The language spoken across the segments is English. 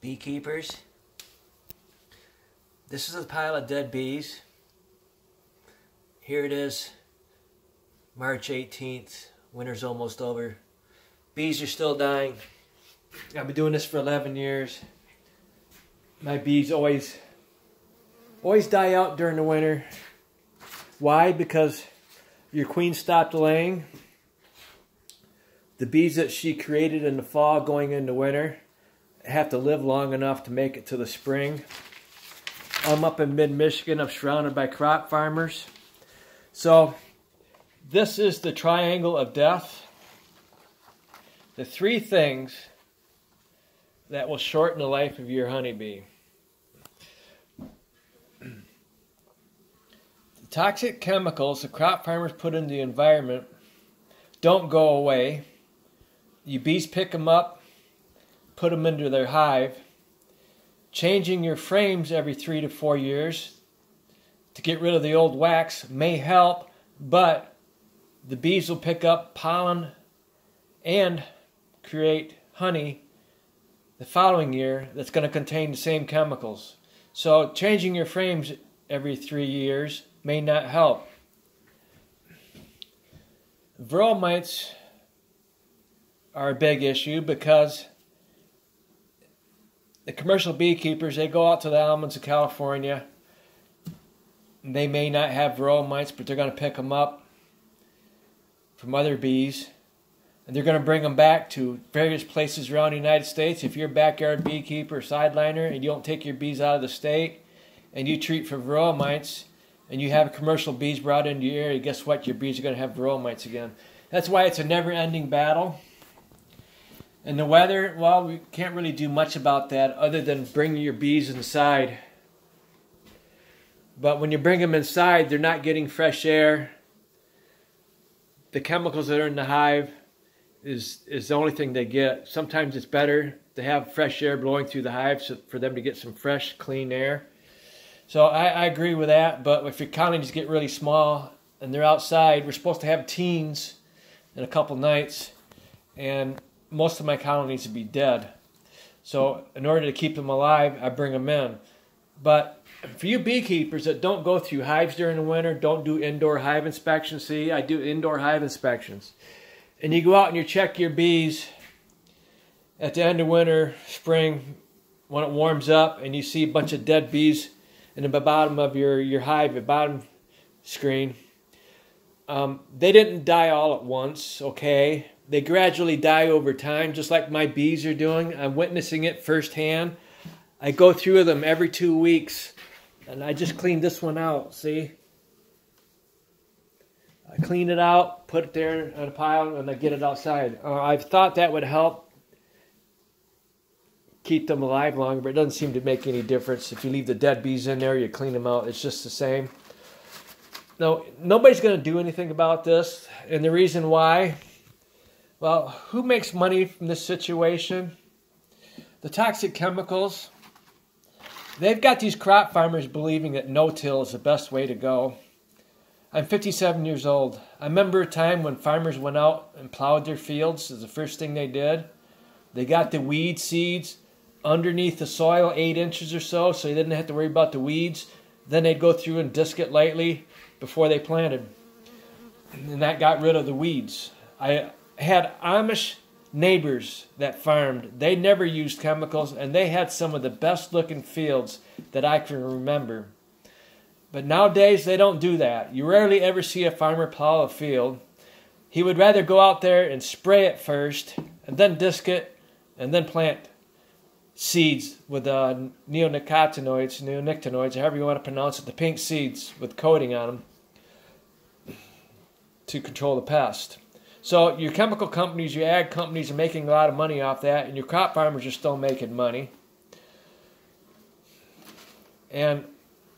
beekeepers. This is a pile of dead bees. Here it is, March 18th. Winter's almost over. Bees are still dying. I've been doing this for 11 years. My bees always always die out during the winter. Why? Because your queen stopped laying. The bees that she created in the fall going into winter have to live long enough to make it to the spring. I'm up in mid-Michigan. I'm surrounded by crop farmers. So this is the triangle of death. The three things that will shorten the life of your honeybee. the toxic chemicals the crop farmers put in the environment don't go away. You bees pick them up, put them into their hive. Changing your frames every three to four years to get rid of the old wax may help, but the bees will pick up pollen and create honey the following year that's going to contain the same chemicals. So changing your frames every three years may not help. Varroa mites are a big issue because the commercial beekeepers, they go out to the almonds of California. They may not have varroa mites, but they're going to pick them up from other bees. And they're going to bring them back to various places around the United States. If you're a backyard beekeeper, sideliner, and you don't take your bees out of the state, and you treat for varroa mites, and you have commercial bees brought into your area, guess what? Your bees are going to have varroa mites again. That's why it's a never-ending battle. And the weather, well, we can't really do much about that other than bring your bees inside. But when you bring them inside, they're not getting fresh air. The chemicals that are in the hive is is the only thing they get. Sometimes it's better to have fresh air blowing through the hive so for them to get some fresh, clean air. So I, I agree with that. But if your colonies get really small and they're outside, we're supposed to have teens in a couple nights, and most of my colonies would be dead. So in order to keep them alive, I bring them in. But for you beekeepers that don't go through hives during the winter, don't do indoor hive inspections. See, I do indoor hive inspections. And you go out and you check your bees at the end of winter, spring, when it warms up, and you see a bunch of dead bees in the bottom of your, your hive, the bottom screen. Um, they didn't die all at once, okay? They gradually die over time, just like my bees are doing. I'm witnessing it firsthand. I go through them every two weeks, and I just cleaned this one out, see? I clean it out, put it there in a pile, and I get it outside. Uh, I've thought that would help keep them alive longer, but it doesn't seem to make any difference. If you leave the dead bees in there, you clean them out, it's just the same. No, nobody's going to do anything about this, and the reason why well, who makes money from this situation? The toxic chemicals. They've got these crop farmers believing that no-till is the best way to go. I'm 57 years old. I remember a time when farmers went out and plowed their fields as the first thing they did. They got the weed seeds underneath the soil, eight inches or so, so they didn't have to worry about the weeds. Then they'd go through and disc it lightly before they planted. And that got rid of the weeds. I had Amish neighbors that farmed. They never used chemicals, and they had some of the best looking fields that I can remember. But nowadays, they don't do that. You rarely ever see a farmer plow a field. He would rather go out there and spray it first, and then disc it, and then plant seeds with uh, neonicotinoids, neonicotinoids, however you want to pronounce it, the pink seeds with coating on them to control the pest. So your chemical companies, your ag companies are making a lot of money off that, and your crop farmers are still making money. And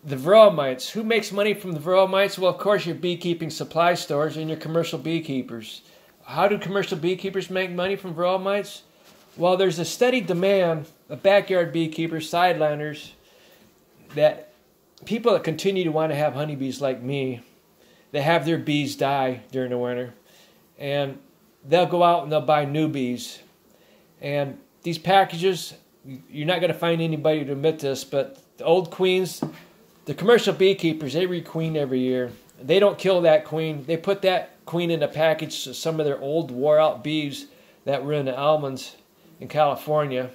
the varroa mites, who makes money from the varroa mites? Well, of course, your beekeeping supply stores and your commercial beekeepers. How do commercial beekeepers make money from varroa mites? Well, there's a steady demand of backyard beekeepers, sideliners, that people that continue to want to have honeybees like me, they have their bees die during the winter and they'll go out and they'll buy new bees. And these packages you're not going to find anybody to admit this, but the old queens, the commercial beekeepers, they requeen every year. They don't kill that queen. They put that queen in a package to some of their old wore out bees that were in the almonds in California.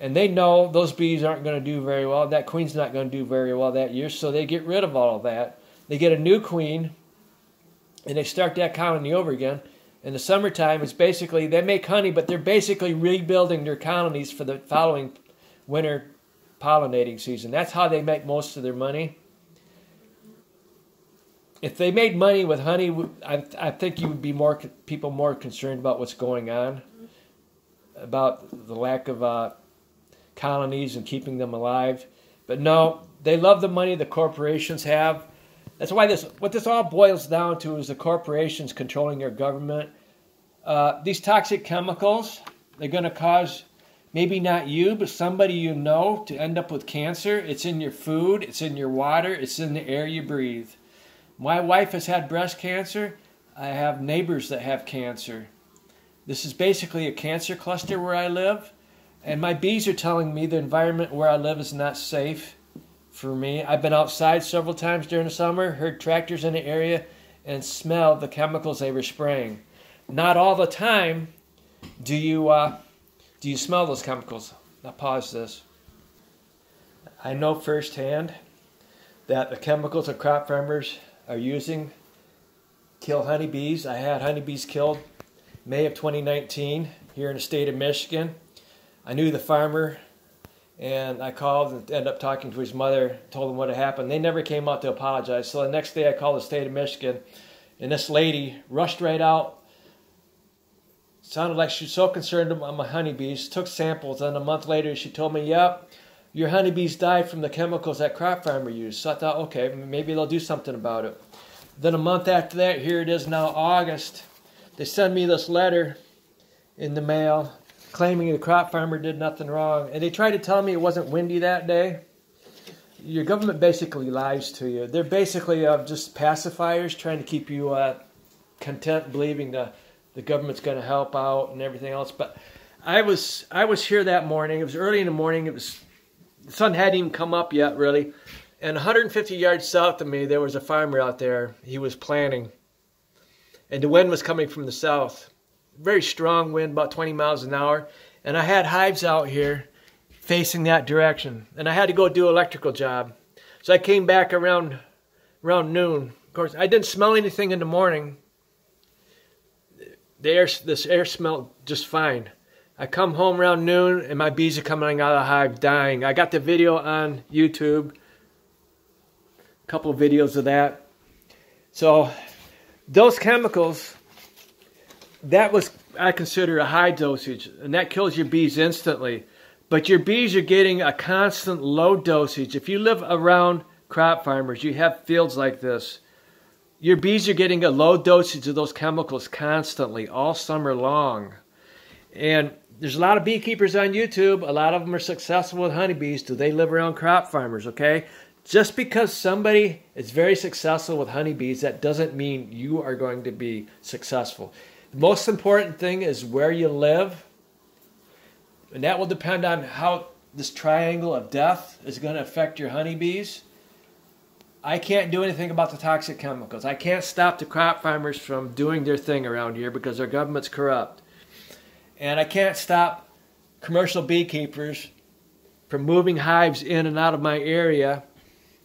And they know those bees aren't going to do very well. That queen's not going to do very well that year, so they get rid of all of that. They get a new queen, and they start that colony over again. In the summertime, it's basically they make honey, but they're basically rebuilding their colonies for the following winter pollinating season. That's how they make most of their money. If they made money with honey, I, I think you would be more people more concerned about what's going on, about the lack of uh, colonies and keeping them alive. But no, they love the money the corporations have. That's why this what this all boils down to is the corporations controlling your government. Uh, these toxic chemicals, they're going to cause maybe not you, but somebody you know to end up with cancer. It's in your food, it's in your water, it's in the air you breathe. My wife has had breast cancer. I have neighbors that have cancer. This is basically a cancer cluster where I live. And my bees are telling me the environment where I live is not safe for me. I've been outside several times during the summer, heard tractors in the area, and smelled the chemicals they were spraying. Not all the time do you uh, do you smell those chemicals. Now pause this. I know firsthand that the chemicals that crop farmers are using kill honeybees. I had honeybees killed May of 2019 here in the state of Michigan. I knew the farmer, and I called and ended up talking to his mother, told him what had happened. They never came out to apologize. So the next day I called the state of Michigan, and this lady rushed right out. Sounded like she was so concerned about my honeybees, took samples, and a month later she told me, Yep, your honeybees died from the chemicals that crop farmer used. So I thought, okay, maybe they'll do something about it. Then a month after that, here it is now August. They send me this letter in the mail claiming the crop farmer did nothing wrong. And they tried to tell me it wasn't windy that day. Your government basically lies to you. They're basically uh, just pacifiers trying to keep you uh, content, believing the, the government's going to help out and everything else. But I was I was here that morning. It was early in the morning. It was the sun hadn't even come up yet, really. And 150 yards south of me, there was a farmer out there. He was planting, and the wind was coming from the south very strong wind, about 20 miles an hour. And I had hives out here facing that direction. And I had to go do electrical job. So I came back around around noon. Of course, I didn't smell anything in the morning. The air, this air smelled just fine. I come home around noon and my bees are coming out of the hive dying. I got the video on YouTube. A couple of videos of that. So those chemicals that was I consider a high dosage, and that kills your bees instantly. But your bees are getting a constant low dosage. If you live around crop farmers, you have fields like this. Your bees are getting a low dosage of those chemicals constantly, all summer long. And there's a lot of beekeepers on YouTube. A lot of them are successful with honeybees. Do they live around crop farmers? Okay. Just because somebody is very successful with honeybees, that doesn't mean you are going to be successful most important thing is where you live. And that will depend on how this triangle of death is going to affect your honeybees. I can't do anything about the toxic chemicals. I can't stop the crop farmers from doing their thing around here because our government's corrupt. And I can't stop commercial beekeepers from moving hives in and out of my area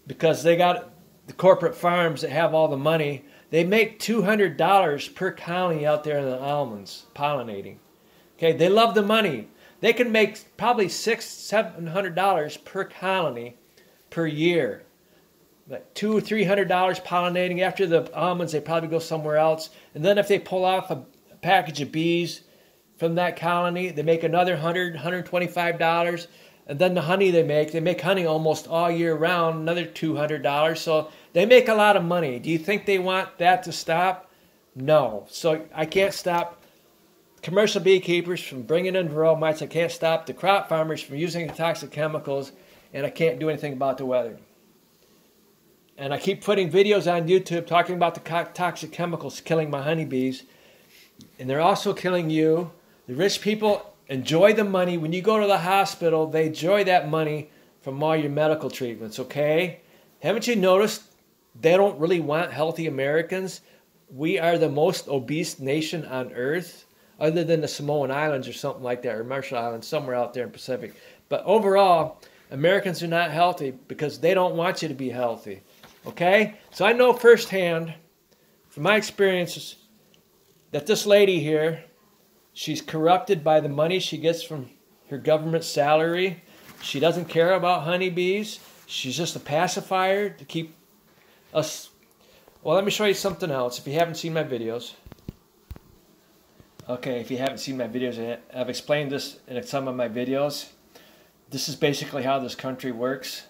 because they got the corporate farms that have all the money they make $200 per colony out there in the almonds pollinating. Okay, they love the money. They can make probably six, seven hundred dollars per colony per year. Like two or three hundred dollars pollinating. After the almonds, they probably go somewhere else. And then if they pull off a package of bees from that colony, they make another hundred, hundred twenty-five dollars. And then the honey they make, they make honey almost all year round, another two hundred dollars. So they make a lot of money. Do you think they want that to stop? No. So I can't stop commercial beekeepers from bringing in varroa mites. I can't stop the crop farmers from using the toxic chemicals, and I can't do anything about the weather. And I keep putting videos on YouTube talking about the toxic chemicals killing my honeybees, and they're also killing you. The rich people enjoy the money. When you go to the hospital, they enjoy that money from all your medical treatments, okay? Haven't you noticed they don't really want healthy Americans? We are the most obese nation on earth, other than the Samoan Islands or something like that, or Marshall Islands, somewhere out there in Pacific. But overall, Americans are not healthy because they don't want you to be healthy. Okay? So I know firsthand from my experiences that this lady here, she's corrupted by the money she gets from her government salary. She doesn't care about honeybees. She's just a pacifier to keep us. Well, let me show you something else if you haven't seen my videos. Okay, if you haven't seen my videos, I've explained this in some of my videos. This is basically how this country works.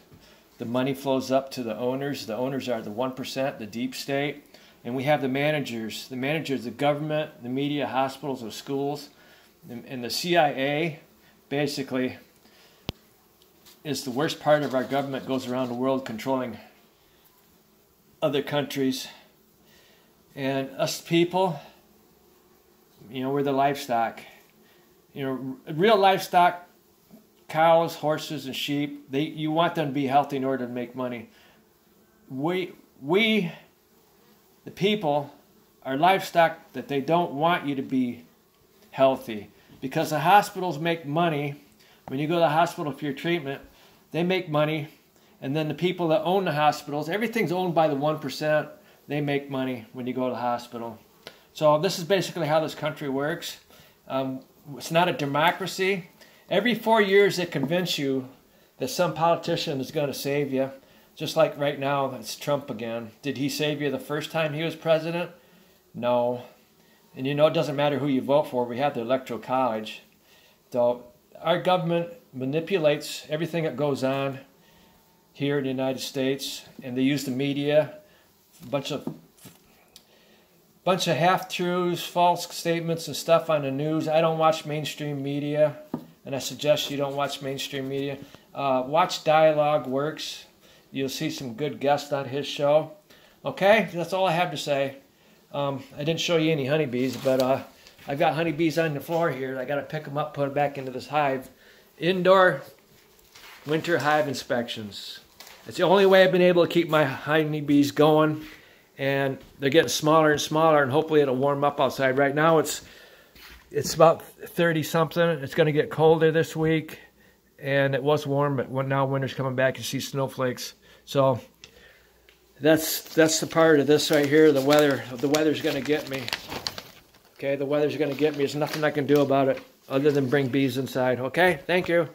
The money flows up to the owners. The owners are the 1%, the deep state. And we have the managers. The managers, the government, the media, hospitals, the schools. And the CIA basically is the worst part of our government goes around the world controlling other countries. And us people, you know, we're the livestock. You know, real livestock, cows, horses, and sheep, they you want them to be healthy in order to make money. We we the people are livestock that they don't want you to be healthy because the hospitals make money when you go to the hospital for your treatment they make money, and then the people that own the hospitals, everything's owned by the 1%. They make money when you go to the hospital. So this is basically how this country works. Um, it's not a democracy. Every four years they convince you that some politician is going to save you. Just like right now, it's Trump again. Did he save you the first time he was president? No. And you know, it doesn't matter who you vote for. We have the electoral college. So our government manipulates everything that goes on here in the United States, and they use the media, a bunch of bunch of half truths, false statements, and stuff on the news. I don't watch mainstream media, and I suggest you don't watch mainstream media. Uh, watch Dialogue Works. You'll see some good guests on his show. Okay, that's all I have to say. Um, I didn't show you any honeybees, but uh, I've got honeybees on the floor here. I got to pick them up, put them back into this hive indoor winter hive inspections. It's the only way I've been able to keep my honeybees going and they're getting smaller and smaller and hopefully it'll warm up outside. Right now it's it's about 30 something. It's going to get colder this week and it was warm but now winter's coming back you see snowflakes. So that's that's the part of this right here. The weather the weather's to get me. Okay, the weather's to get me. There's nothing I can do about it other than bring bees inside. Okay, thank you.